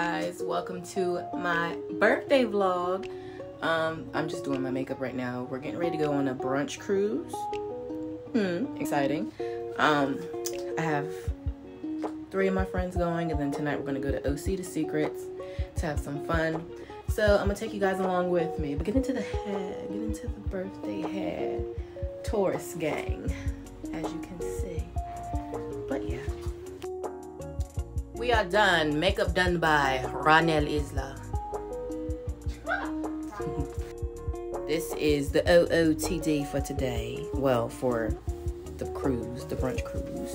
Guys, welcome to my birthday vlog. Um, I'm just doing my makeup right now. We're getting ready to go on a brunch cruise. Hmm, exciting. Um, I have three of my friends going, and then tonight we're gonna go to OC the Secrets to have some fun. So I'm gonna take you guys along with me. But get into the head, get into the birthday head. Taurus gang, as you can see. We are done. Makeup done by Ranel Isla. this is the OOTD for today. Well, for the cruise, the brunch cruise.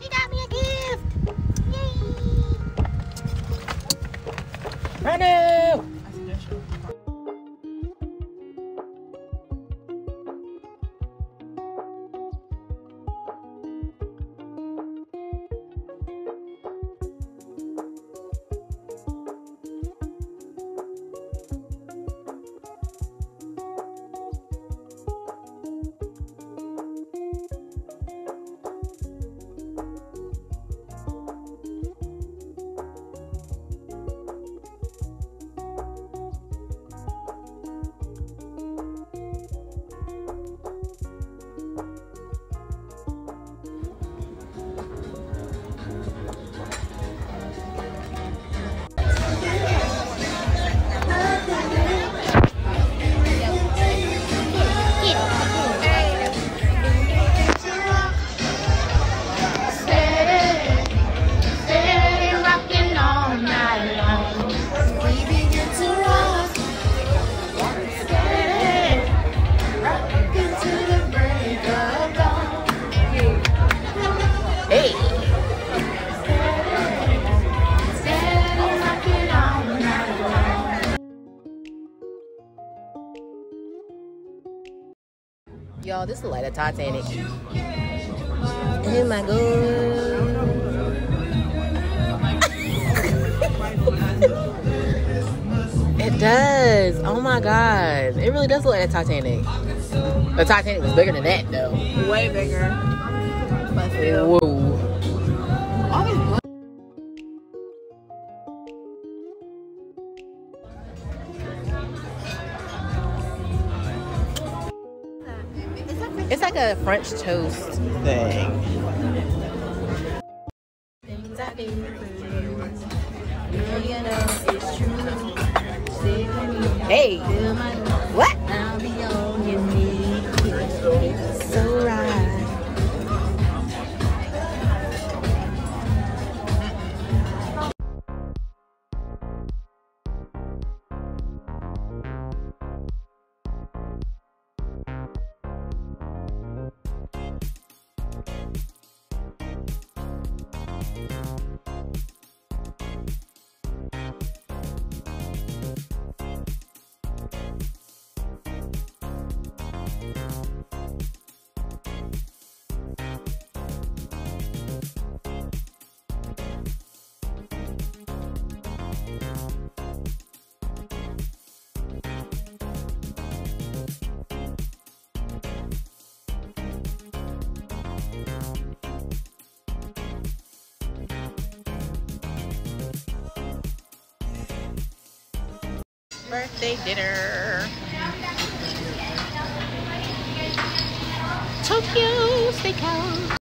She got me a gift. Yay. Ranel! Y'all, this is like a Titanic. Oh my god. it does. Oh my god. It really does look like a Titanic. The Titanic was bigger than that though. way bigger. But still. Whoa. Like a French toast thing. Things I do Girl, you Birthday dinner. Tokyo Steakhouse.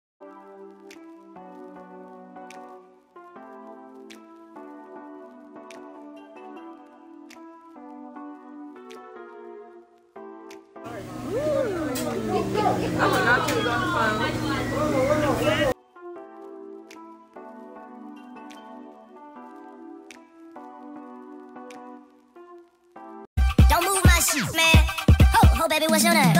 Don't move my shit, man. Ho, ho, baby, what's your name?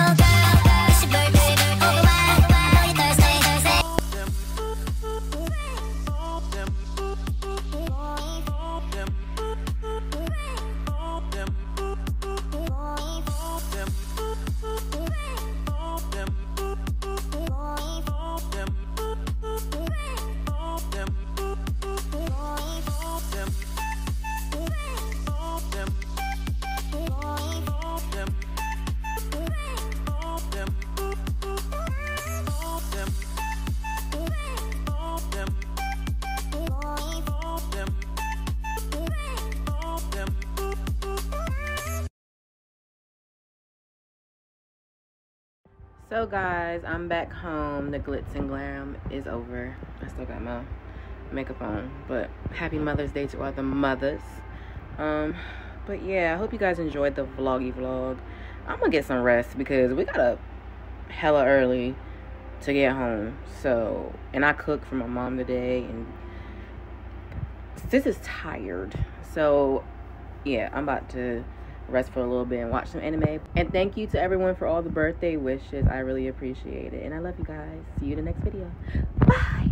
So guys, I'm back home. The glitz and glam is over. I still got my makeup on, but happy Mother's Day to all the mothers. Um, but yeah, I hope you guys enjoyed the vloggy vlog. I'm gonna get some rest because we got up hella early to get home. So, and I cooked for my mom today, and this is tired. So, yeah, I'm about to rest for a little bit and watch some anime. And thank you to everyone for all the birthday wishes. I really appreciate it. And I love you guys. See you in the next video. Bye.